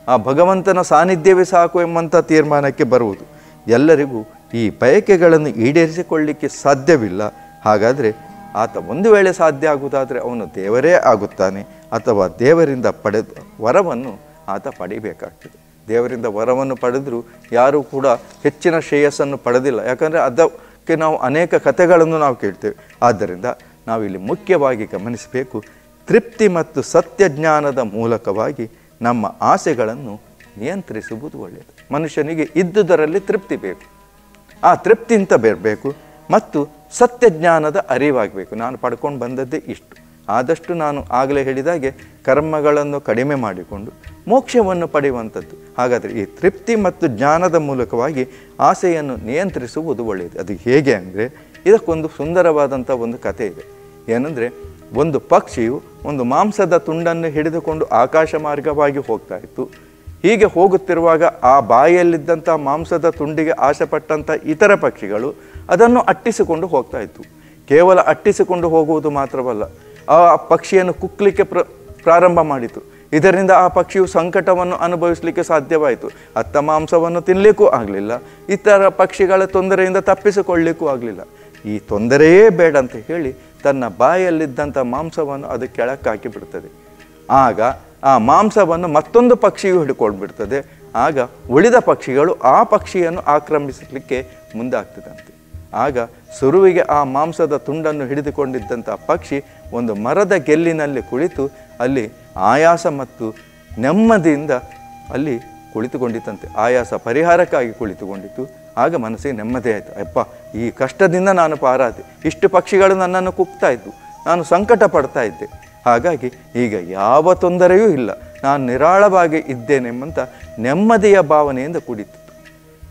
ಆ ಭಗವಂತನ ಸಾನ್ನಿಧ್ಯವೇ ಸಾಕು ಎಂಬಂಥ ತೀರ್ಮಾನಕ್ಕೆ ಬರುವುದು. ಎಲ್ಲರಿಗೂ ಈ ಬಯಕೆಗಳನ್ನು ಈಡೇರಿಸಿಕೊಳ್ಳಲಿಕ್ಕೆ ಸಾಧ್ಯವಿಲ್ಲ. ಹಾಗಾದರೆ ಆತ ಒಂದು ವೇಳೆ ಸಾಧ್ಯ ಆಗುವುದಾದರೆ ಅವನು ದೇವರೇ ಆಗುತ್ತಾನೆ ಅಥವಾ ದೇವರಿಂದ ಪಡೆದ ವರವನ್ನು ಆತ ಪಡಿಬೇಕಾಗ್ತದೆ. ದೇವರಿಂದ ವರವನ್ನು ಪಡೆದರೂ ಯಾರೂ ಕೂಡ ಹೆಚ್ಚಿನ ಶ್ರೇಯಸ್ಸನ್ನು ಪಡೆದಿಲ್ಲ. ಯಾಕಂದರೆ ಅದಕ್ಕೆ ನಾವು ಅನೇಕ ಕಥೆಗಳನ್ನು ನಾವು ಕೇಳ್ತೇವೆ. ಆದ್ದರಿಂದ ನಾವಿಲ್ಲಿ ಮುಖ್ಯವಾಗಿ ಗಮನಿಸಬೇಕು. ತೃಪ್ತಿ ಮತ್ತು ಸತ್ಯಜ್ಞಾನದ ಮೂಲಕವಾಗಿ ನಮ್ಮ ಆಸೆಗಳನ್ನು ನಿಯಂತ್ರಿಸುವುದು ಒಳ್ಳೆಯದು. ಮನುಷ್ಯನಿಗೆ ಇದ್ದುದರಲ್ಲಿ ತೃಪ್ತಿ ಬೇಕು. ಆ ತೃಪ್ತಿ ಅಂತ ಬರಬೇಕು ಮತ್ತು ಸತ್ಯಜ್ಞಾನದ ಅರಿವಾಗಬೇಕು. ನಾನು ಪಡ್ಕೊಂಡು ಬಂದದ್ದೇ ಇಷ್ಟು. ಆದಷ್ಟು ನಾನು ಆಗಲೇ ಹೇಳಿದಾಗೆ ಕರ್ಮಗಳನ್ನು ಕಡಿಮೆ ಮಾಡಿಕೊಂಡು ಮೋಕ್ಷವನ್ನು ಪಡೆಯುವಂಥದ್ದು. ಹಾಗಾದರೆ ಈ ತೃಪ್ತಿ ಮತ್ತು ಜ್ಞಾನದ ಮೂಲಕವಾಗಿ ಆಸೆಯನ್ನು ನಿಯಂತ್ರಿಸುವುದು ಒಳ್ಳೆಯದು. ಅದು ಹೇಗೆ ಅಂದರೆ ಇದಕ್ಕೊಂದು ಸುಂದರವಾದಂಥ ಒಂದು ಕಥೆ ಇದೆ. ಏನಂದರೆ, ಒಂದು ಪಕ್ಷಿಯು ಒಂದು ಮಾಂಸದ ತುಂಡನ್ನು ಹಿಡಿದುಕೊಂಡು ಆಕಾಶ ಮಾರ್ಗವಾಗಿ ಹೋಗ್ತಾ ಇತ್ತು. ಹೀಗೆ ಹೋಗುತ್ತಿರುವಾಗ ಆ ಬಾಯಲ್ಲಿದ್ದಂಥ ಮಾಂಸದ ತುಂಡಿಗೆ ಆಸೆಪಟ್ಟಂಥ ಇತರ ಪಕ್ಷಿಗಳು ಅದನ್ನು ಅಟ್ಟಿಸಿಕೊಂಡು ಹೋಗ್ತಾ ಇತ್ತು. ಕೇವಲ ಅಟ್ಟಿಸಿಕೊಂಡು ಹೋಗುವುದು ಮಾತ್ರವಲ್ಲ, ಆ ಪಕ್ಷಿಯನ್ನು ಕುಕ್ಕಲಿಕ್ಕೆ ಪ್ರ, ಪ್ರಾರಂಭ ಮಾಡಿತು. ಇದರಿಂದ ಆ ಪಕ್ಷಿಯು ಸಂಕಟವನ್ನು ಅನುಭವಿಸಲಿಕ್ಕೆ ಸಾಧ್ಯವಾಯಿತು. ಅತ್ತ ಮಾಂಸವನ್ನು ತಿನ್ನಲಿಕ್ಕೂ ಆಗಲಿಲ್ಲ, ಇತರ ಪಕ್ಷಿಗಳ ತೊಂದರೆಯಿಂದ ತಪ್ಪಿಸಿಕೊಳ್ಳಲಿಕ್ಕೂ ಆಗಲಿಲ್ಲ. ಈ ತೊಂದರೆಯೇ ಬೇಡ ಅಂತ ಹೇಳಿ ತನ್ನ ಬಾಯಲ್ಲಿದ್ದಂಥ ಮಾಂಸವನ್ನು ಅದು ಕೆಳಕ್ಕೆ ಬಿಡ್ತದೆ ಆಗ ಆ ಮಾಂಸವನ್ನು ಮತ್ತೊಂದು ಪಕ್ಷಿಯು ಹಿಡ್ಕೊಂಡ್ಬಿಡ್ತದೆ. ಆಗ ಉಳಿದ ಪಕ್ಷಿಗಳು ಆ ಪಕ್ಷಿಯನ್ನು ಆಕ್ರಮಿಸಲಿಕ್ಕೆ ಮುಂದಾಗ್ತದಂತೆ. ಆಗ ಸುರುವಿಗೆ ಆ ಮಾಂಸದ ತುಂಡನ್ನು ಹಿಡಿದುಕೊಂಡಿದ್ದಂಥ ಪಕ್ಷಿ ಒಂದು ಮರದ ಗೆಲ್ಲಿನಲ್ಲಿ ಕುಳಿತು ಅಲ್ಲಿ ಆಯಾಸ ಮತ್ತು ನೆಮ್ಮದಿಯಿಂದ ಅಲ್ಲಿ ಕುಳಿತುಕೊಂಡಿತ್ತಂತೆ. ಆಯಾಸ ಪರಿಹಾರಕ್ಕಾಗಿ ಕುಳಿತುಕೊಂಡಿತ್ತು. ಆಗ ಮನಸ್ಸಿಗೆ ನೆಮ್ಮದಿ ಆಯಿತು. ಅಪ್ಪ ಈ ಕಷ್ಟದಿಂದ ನಾನು ಪಾರಾದೆ. ಇಷ್ಟು ಪಕ್ಷಿಗಳು ನನ್ನನ್ನು ಕುಗ್ತಾ ಇದ್ದು ನಾನು ಸಂಕಟ ಪಡ್ತಾ ಇದ್ದೆ. ಹಾಗಾಗಿ ಈಗ ಯಾವ ತೊಂದರೆಯೂ ಇಲ್ಲ. ನಾನು ನಿರಾಳವಾಗಿ ಇದ್ದೇನೆಂಬಂತ ನೆಮ್ಮದಿಯ ಭಾವನೆಯಿಂದ ಕುಡಿತು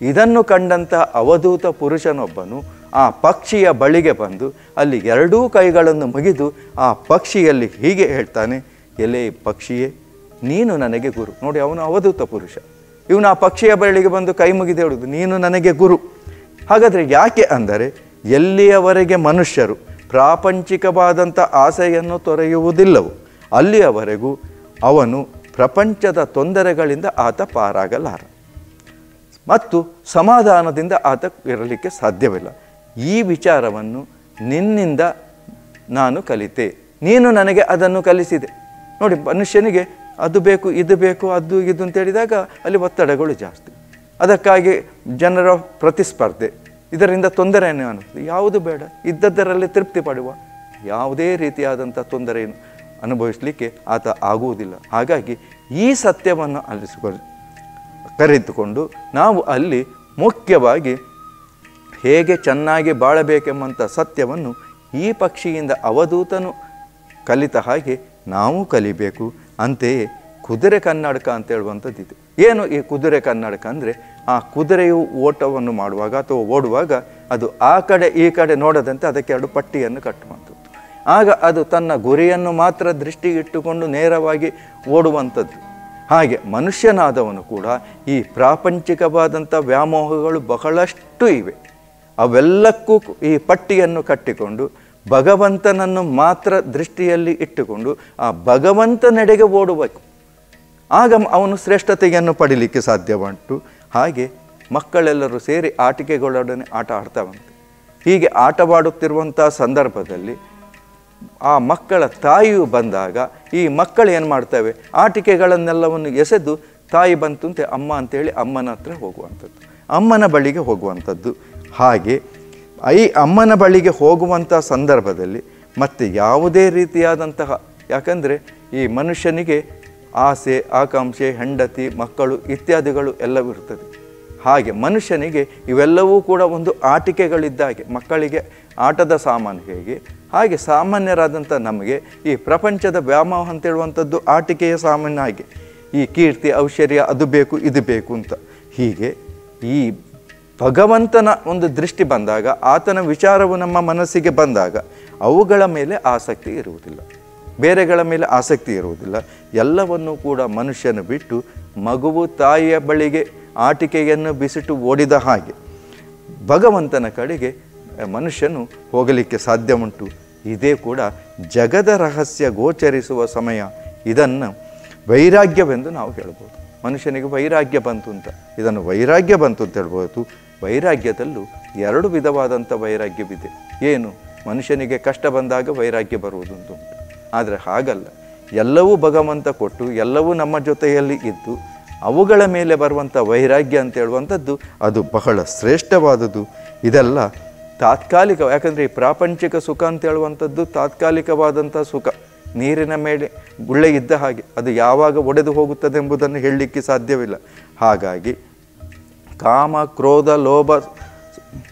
ಇದನ್ನು ಕಂಡಂಥ ಅವಧೂತ ಪುರುಷನೊಬ್ಬನು ಆ ಪಕ್ಷಿಯ ಬಳಿಗೆ ಬಂದು ಅಲ್ಲಿ ಎರಡೂ ಕೈಗಳನ್ನು ಮುಗಿದು ಆ ಪಕ್ಷಿಯಲ್ಲಿ ಹೀಗೆ ಹೇಳ್ತಾನೆ, ಎಲೆ ಪಕ್ಷಿಯೇ, ನೀನು ನನಗೆ ಗುರು. ನೋಡಿ, ಅವನು ಅವಧೂತ ಪುರುಷ. ಇವನು ಆ ಪಕ್ಷಿಯ ಬಳಿಗೆ ಬಂದು ಕೈ ಮುಗಿದು ಹೇಳುದು ನೀನು ನನಗೆ ಗುರು. ಹಾಗಾದರೆ ಯಾಕೆ ಅಂದರೆ ಎಲ್ಲಿಯವರೆಗೆ ಮನುಷ್ಯರು ಪ್ರಾಪಂಚಿಕವಾದಂಥ ಆಸೆಯನ್ನು ತೊರೆಯುವುದಿಲ್ಲವು ಅಲ್ಲಿಯವರೆಗೂ ಅವನು ಪ್ರಪಂಚದ ತೊಂದರೆಗಳಿಂದ ಆತ ಪಾರಾಗಲಾರ. ಮತ್ತು ಸಮಾಧಾನದಿಂದ ಆತ ಇರಲಿಕ್ಕೆ ಸಾಧ್ಯವಿಲ್ಲ. ಈ ವಿಚಾರವನ್ನು ನಿನ್ನಿಂದ ನಾನು ಕಲಿತೆ. ನೀನು ನನಗೆ ಅದನ್ನು ಕಲಿಸಿದೆ. ನೋಡಿ, ಮನುಷ್ಯನಿಗೆ ಅದು ಬೇಕು, ಇದು ಬೇಕು, ಅದು ಇದು ಅಂತ ಹೇಳಿದಾಗ ಅಲ್ಲಿ ಒತ್ತಡಗಳು ಜಾಸ್ತಿ. ಅದಕ್ಕಾಗಿ ಜನರ ಪ್ರತಿಸ್ಪರ್ಧೆ. ಇದರಿಂದ ತೊಂದರೆಯನ್ನು ಅನ್ನಿಸ್ತದೆ ಯಾವುದು ಬೇಡ, ಇದ್ದದ್ದರಲ್ಲಿ ತೃಪ್ತಿ ಪಡುವ ಯಾವುದೇ ರೀತಿಯಾದಂಥ ತೊಂದರೆಯನ್ನು ಅನುಭವಿಸಲಿಕ್ಕೆ ಆತ ಆಗುವುದಿಲ್ಲ. ಹಾಗಾಗಿ ಈ ಸತ್ಯವನ್ನು ಅಲಿಸಿಕೊಳ್ಳಿ ಕರೆದುಕೊಂಡು ನಾವು ಅಲ್ಲಿ ಮುಖ್ಯವಾಗಿ ಹೇಗೆ ಚೆನ್ನಾಗಿ ಬಾಳಬೇಕೆಂಬಂಥ ಸತ್ಯವನ್ನು ಈ ಪಕ್ಷಿಯಿಂದ ಅವಧೂತನು ಕಲಿತ ಹಾಗೆ ನಾವು ಕಲಿಬೇಕು ಅಂತೆಯೇ ಕುದುರೆ ಕನ್ನಡಕ ಅಂತ ಹೇಳುವಂಥದ್ದು ಇದೆ ಏನು ಈ ಕುದುರೆ ಕನ್ನಡಕ ಅಂದರೆ ಆ ಕುದುರೆಯು ಓಟವನ್ನು ಮಾಡುವಾಗ ಅಥವಾ ಓಡುವಾಗ ಅದು ಆ ಕಡೆ ಈ ಕಡೆ ನೋಡದಂತೆ ಅದಕ್ಕೆ ಎರಡು ಪಟ್ಟಿಯನ್ನು ಕಟ್ಟುವಂಥದ್ದು ಆಗ ಅದು ತನ್ನ ಗುರಿಯನ್ನು ಮಾತ್ರ ದೃಷ್ಟಿಗಿಟ್ಟುಕೊಂಡು ನೇರವಾಗಿ ಓಡುವಂಥದ್ದು. ಹಾಗೆ ಮನುಷ್ಯನಾದವನು ಕೂಡ ಈ ಪ್ರಾಪಂಚಿಕವಾದಂಥ ವ್ಯಾಮೋಹಗಳು ಬಹಳಷ್ಟು ಇವೆ. ಅವೆಲ್ಲಕ್ಕೂ ಈ ಪಟ್ಟಿಯನ್ನು ಕಟ್ಟಿಕೊಂಡು ಭಗವಂತನನ್ನು ಮಾತ್ರ ದೃಷ್ಟಿಯಲ್ಲಿ ಇಟ್ಟುಕೊಂಡು ಆ ಭಗವಂತನೆಡೆಗೆ ಓಡಬೇಕು ಆಗ ಅವನು ಶ್ರೇಷ್ಠತೆಯನ್ನು ಪಡೀಲಿಕ್ಕೆ ಸಾಧ್ಯವುಂಟು. ಹಾಗೆ ಮಕ್ಕಳೆಲ್ಲರೂ ಸೇರಿ ಆಟಿಕೆಗಳೊಡನೆ ಆಟ ಆಡ್ತಾವಂತೆ. ಹೀಗೆ ಆಟವಾಡುತ್ತಿರುವಂಥ ಸಂದರ್ಭದಲ್ಲಿ ಆ ಮಕ್ಕಳ ತಾಯಿಯು ಬಂದಾಗ ಈ ಮಕ್ಕಳು ಏನು ಮಾಡ್ತವೆ? ಆಟಿಕೆಗಳನ್ನೆಲ್ಲವನ್ನು ಎಸೆದು ತಾಯಿ ಬಂತಂತೆ, ಅಮ್ಮ ಅಂತೇಳಿ ಅಮ್ಮನ ಹತ್ರ ಹೋಗುವಂಥದ್ದು. ಅಮ್ಮನ ಬಳಿಗೆ ಹೋಗುವಂಥದ್ದು. ಹಾಗೆ ಈ ಅಮ್ಮನ ಬಳಿಗೆ ಹೋಗುವಂಥ ಸಂದರ್ಭದಲ್ಲಿ ಮತ್ತೆ ಯಾವುದೇ ರೀತಿಯಾದಂತಹ ಯಾಕಂದರೆ ಈ ಮನುಷ್ಯನಿಗೆ ಆಸೆ, ಆಕಾಂಕ್ಷೆ, ಹೆಂಡತಿ, ಮಕ್ಕಳು ಇತ್ಯಾದಿಗಳು ಎಲ್ಲವಿರುತ್ತದೆ ಹಾಗೆ ಮನುಷ್ಯನಿಗೆ ಇವೆಲ್ಲವೂ ಕೂಡ ಒಂದು ಆಟಿಕೆಗಳಿದ್ದಾಗೆ ಮಕ್ಕಳಿಗೆ ಆಟದ ಸಾಮಾನು ಹೇಗೆ, ಹಾಗೆ ಸಾಮಾನ್ಯರಾದಂಥ ನಮಗೆ ಈ ಪ್ರಪಂಚದ ವ್ಯಾಮೋಹ ಅಂತ ಹೇಳುವಂಥದ್ದು ಆಟಿಕೆಯ ಸಾಮಾನ್ಯ ಹಾಗೆ. ಈ ಕೀರ್ತಿ ಔಶ್ವರ್ಯ ಅದು ಬೇಕು, ಇದು ಬೇಕು ಅಂತ. ಹೀಗೆ ಈ ಭಗವಂತನ ಒಂದು ದೃಷ್ಟಿ ಬಂದಾಗ, ಆತನ ವಿಚಾರವು ನಮ್ಮ ಮನಸ್ಸಿಗೆ ಬಂದಾಗ, ಅವುಗಳ ಮೇಲೆ ಆಸಕ್ತಿ ಇರುವುದಿಲ್ಲ. ಬೇರೆಗಳ ಮೇಲೆ ಆಸಕ್ತಿ ಇರುವುದಿಲ್ಲ. ಎಲ್ಲವನ್ನೂ ಕೂಡ ಮನುಷ್ಯನು ಬಿಟ್ಟು ಮಗುವು ತಾಯಿಯ ಬಳಿಗೆ ಆಟಿಕೆಯನ್ನು ಬಿಸಿಟ್ಟು ಓಡಿದ ಹಾಗೆ ಭಗವಂತನ ಕಡೆಗೆ ಮನುಷ್ಯನು ಹೋಗಲಿಕ್ಕೆ ಸಾಧ್ಯ ಉಂಟು ಇದೇ ಕೂಡ ಜಗದ ರಹಸ್ಯ ಗೋಚರಿಸುವ ಸಮಯ. ಇದನ್ನು ವೈರಾಗ್ಯವೆಂದು ನಾವು ಹೇಳ್ಬೋದು. ಮನುಷ್ಯನಿಗೆ ವೈರಾಗ್ಯ ಬಂತು ಅಂತ. ಇದನ್ನು ವೈರಾಗ್ಯ ಬಂತು ಅಂತ ಹೇಳ್ಬೋದು. ವೈರಾಗ್ಯದಲ್ಲೂ ಎರಡು ವಿಧವಾದಂಥ ವೈರಾಗ್ಯವಿದೆ. ಏನು? ಮನುಷ್ಯನಿಗೆ ಕಷ್ಟ ಬಂದಾಗ ವೈರಾಗ್ಯ ಬರುವುದು ಅಂತ ಉಂಟು. ಆದರೆ ಹಾಗಲ್ಲ. ಎಲ್ಲವೂ ಭಗವಂತ ಕೊಟ್ಟು, ಎಲ್ಲವೂ ನಮ್ಮ ಜೊತೆಯಲ್ಲಿ ಇದ್ದು, ಅವುಗಳ ಮೇಲೆ ಬರುವಂಥ ವೈರಾಗ್ಯ ಅಂತ ಹೇಳುವಂಥದ್ದು ಅದು ಬಹಳ ಶ್ರೇಷ್ಠವಾದದ್ದು. ಇದೆಲ್ಲ ತಾತ್ಕಾಲಿಕ, ಯಾಕಂದರೆ ಈ ಪ್ರಾಪಂಚಿಕ ಸುಖ ಅಂತ ಹೇಳುವಂಥದ್ದು ತಾತ್ಕಾಲಿಕವಾದಂಥ ಸುಖ. ನೀರಿನ ಮೇಲೆ ಗುಳ್ಳೆ ಇದ್ದ ಹಾಗೆ ಅದು ಯಾವಾಗ ಒಡೆದು ಹೋಗುತ್ತದೆ ಎಂಬುದನ್ನು ಹೇಳಲಿಕ್ಕೆ ಸಾಧ್ಯವಿಲ್ಲ. ಹಾಗಾಗಿ ಕಾಮ, ಕ್ರೋಧ, ಲೋಭ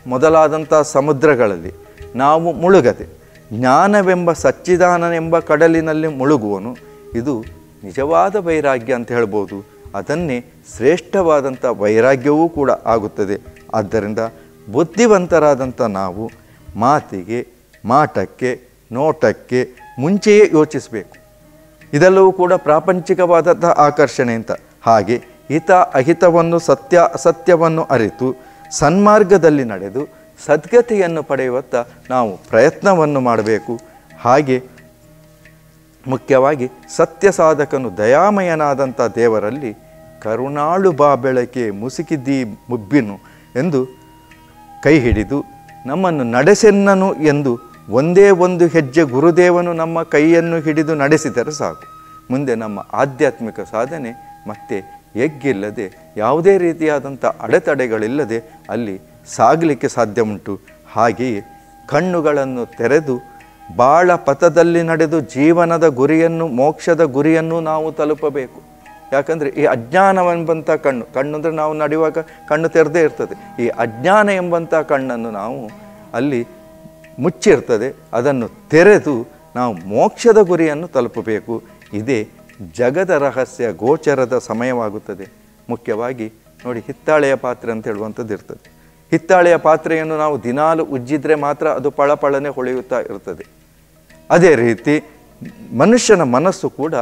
ಮೊದಲಾದಂಥ ಸಮುದ್ರಗಳಲ್ಲಿ ನಾವು ಮುಳುಗದೆ ಜ್ಞಾನವೆಂಬ ಸಚ್ಚಿದಾನನೆಂಬ ಕಡಲಿನಲ್ಲಿ ಮುಳುಗುವನು. ಇದು ನಿಜವಾದ ವೈರಾಗ್ಯ ಅಂತ ಹೇಳ್ಬೋದು. ಅದನ್ನೇ ಶ್ರೇಷ್ಠವಾದಂಥ ವೈರಾಗ್ಯವೂ ಕೂಡ ಆಗುತ್ತದೆ. ಆದ್ದರಿಂದ ಬುದ್ಧಿವಂತರಾದಂಥ ನಾವು ಮಾತಿಗೆ, ಮಾಟಕ್ಕೆ, ನೋಟಕ್ಕೆ ಮುಂಚೆಯೇ ಯೋಚಿಸಬೇಕು. ಇದೆಲ್ಲವೂ ಕೂಡ ಪ್ರಾಪಂಚಿಕವಾದಂಥ ಆಕರ್ಷಣೆ ಅಂತ. ಹಾಗೆ ಹಿತ ಅಹಿತವನ್ನು ಸತ್ಯ, ಅಸತ್ಯವನ್ನು ಅರಿತು ಸನ್ಮಾರ್ಗದಲ್ಲಿ ನಡೆದು ಸದ್ಗತಿಯನ್ನು ಪಡೆಯುವತ್ತ ನಾವು ಪ್ರಯತ್ನವನ್ನು ಮಾಡಬೇಕು. ಹಾಗೆ ಮುಖ್ಯವಾಗಿ ಸತ್ಯ ಸಾಧಕನು ದಯಾಮಯನಾದಂಥ ದೇವರಲ್ಲಿ ಕರುಣಾಳು ಬಾ ಬೆಳಕೆ ಮುಸುಕಿದ್ದೀ ಮುಬ್ಬಿನು ಎಂದು ಕೈ ಹಿಡಿದು ನಮ್ಮನ್ನು ನಡೆಸೆನ್ನನು ಎಂದು ಒಂದೇ ಒಂದು ಹೆಜ್ಜೆ ಗುರುದೇವನು ನಮ್ಮ ಕೈಯನ್ನು ಹಿಡಿದು ನಡೆಸಿದರೆ ಸಾಕು. ಮುಂದೆ ನಮ್ಮ ಆಧ್ಯಾತ್ಮಿಕ ಸಾಧನೆ ಮತ್ತೆ ಎಗ್ಗಿಲ್ಲದೆ ಯಾವುದೇ ರೀತಿಯಾದಂಥ ಅಡೆತಡೆಗಳಿಲ್ಲದೆ ಅಲ್ಲಿ ಸಾಗಲಿಕ್ಕೆ ಸಾಧ್ಯ ಉಂಟು ಹಾಗೆಯೇ ಕಣ್ಣುಗಳನ್ನು ತೆರೆದು ಬಾಳ ಪಥದಲ್ಲಿ ನಡೆದು ಜೀವನದ ಗುರಿಯನ್ನು, ಮೋಕ್ಷದ ಗುರಿಯನ್ನು ನಾವು ತಲುಪಬೇಕು. ಯಾಕಂದರೆ ಈ ಅಜ್ಞಾನವೆಂಬಂಥ ಕಣ್ಣು ಕಣ್ಣು ಅಂದರೆ ನಾವು ನಡೆಯುವಾಗ ಕಣ್ಣು ತೆರೆದೇ ಇರ್ತದೆ. ಈ ಅಜ್ಞಾನ ಎಂಬಂಥ ಕಣ್ಣನ್ನು ನಾವು ಅಲ್ಲಿ ಮುಚ್ಚಿರ್ತದೆ. ಅದನ್ನು ತೆರೆದು ನಾವು ಮೋಕ್ಷದ ಗುರಿಯನ್ನು ತಲುಪಬೇಕು. ಇದೇ ಜಗದ ರಹಸ್ಯ ಗೋಚರದ ಸಮಯವಾಗುತ್ತದೆ. ಮುಖ್ಯವಾಗಿ ನೋಡಿ ಹಿತ್ತಾಳೆಯ ಪಾತ್ರೆ ಅಂತ ಹೇಳುವಂಥದ್ದು ಇರ್ತದೆ ಹಿತ್ತಾಳೆಯ ಪಾತ್ರೆಯನ್ನು ನಾವು ದಿನಾಲು ಉಜ್ಜಿದ್ರೆ ಮಾತ್ರ ಅದು ಪಳಪಳನೆ ಹೊಳೆಯುತ್ತಾ ಇರ್ತದೆ ಅದೇ ರೀತಿ ಮನುಷ್ಯನ ಮನಸ್ಸು ಕೂಡ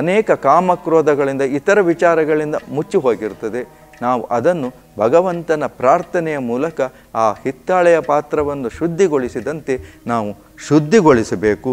ಅನೇಕ ಕಾಮಕ್ರೋಧಗಳಿಂದ, ಇತರ ವಿಚಾರಗಳಿಂದ ಮುಚ್ಚಿ ಹೋಗಿರ್ತದೆ ನಾವು ಅದನ್ನು ಭಗವಂತನ ಪ್ರಾರ್ಥನೆಯ ಮೂಲಕ ಆ ಹಿತ್ತಾಳೆಯ ಪಾತ್ರವನ್ನು ಶುದ್ಧಿಗೊಳಿಸಿದಂತೆ ನಾವು ಶುದ್ಧಿಗೊಳಿಸಬೇಕು.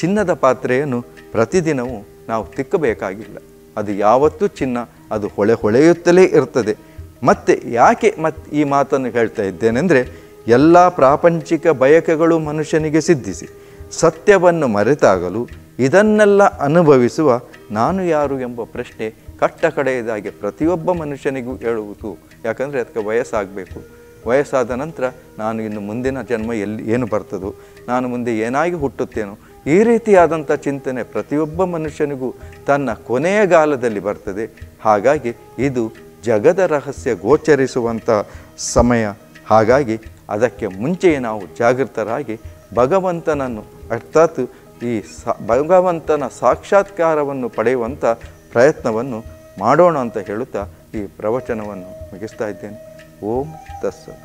ಚಿನ್ನದ ಪಾತ್ರೆಯನ್ನು ಪ್ರತಿದಿನವೂ ನಾವು ತಿಕ್ಕಬೇಕಾಗಿಲ್ಲ. ಅದು ಯಾವತ್ತೂ ಚಿನ್ನ, ಅದು ಹೊಳೆ ಹೊಳೆಯುತ್ತಲೇ ಇರ್ತದೆ. ಮತ್ತೆ ಯಾಕೆ ಮತ್ ಈ ಮಾತನ್ನು ಹೇಳ್ತಾ ಇದ್ದೇನೆಂದರೆ, ಎಲ್ಲ ಪ್ರಾಪಂಚಿಕ ಬಯಕೆಗಳು ಮನುಷ್ಯನಿಗೆ ಸಿದ್ಧಿಸಿ, ಸತ್ಯವನ್ನು ಮರೆತಾಗಲು ಇದನ್ನೆಲ್ಲ ಅನುಭವಿಸುವ ನಾನು ಯಾರು ಎಂಬ ಪ್ರಶ್ನೆ ಕಟ್ಟ ಕಡೆಯದಾಗಿ ಪ್ರತಿಯೊಬ್ಬ ಮನುಷ್ಯನಿಗೂ ಹೇಳುವುದು ಯಾಕಂದರೆ ಅದಕ್ಕೆ ವಯಸ್ಸಾಗಬೇಕು. ವಯಸ್ಸಾದ ನಂತರ ನಾನು ಇನ್ನು ಮುಂದಿನ ಜನ್ಮ ಎಲ್ಲಿ, ಏನು ಬರ್ತದೋ, ನಾನು ಮುಂದೆ ಏನಾಗಿ ಹುಟ್ಟುತ್ತೇನೋ, ಈ ರೀತಿಯಾದಂಥ ಚಿಂತನೆ ಪ್ರತಿಯೊಬ್ಬ ಮನುಷ್ಯನಿಗೂ ತನ್ನ ಕೊನೆಯ ಕಾಲದಲ್ಲಿ ಬರ್ತದೆ. ಹಾಗಾಗಿ ಇದು ಜಗದ ರಹಸ್ಯ ಗೋಚರಿಸುವಂಥ ಸಮಯ. ಹಾಗಾಗಿ ಅದಕ್ಕೆ ಮುಂಚೆಯೇ ನಾವು ಜಾಗೃತರಾಗಿ ಭಗವಂತನನ್ನು, ಅರ್ಥಾತ್ ಈ ಸ, ಭಗವಂತನ ಸಾಕ್ಷಾತ್ಕಾರವನ್ನು ಪಡೆಯುವಂಥ ಪ್ರಯತ್ನವನ್ನು ಮಾಡೋಣ ಅಂತ ಹೇಳುತ್ತಾ ಈ ಪ್ರವಚನವನ್ನು ಮುಗಿಸ್ತಾ ಇದ್ದೇನೆ. ಓಂ ತಸ್ಸತ್